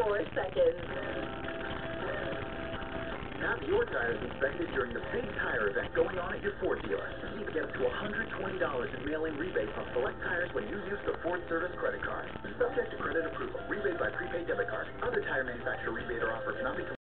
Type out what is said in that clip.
seconds. Have your tires inspected during the big tire event going on at your Ford dealer. You can get up to $120 in mail-in rebate on select tires when you use the Ford Service credit card. Subject to credit approval. Rebate by prepaid debit card. Other tire manufacturer rebate or offer not be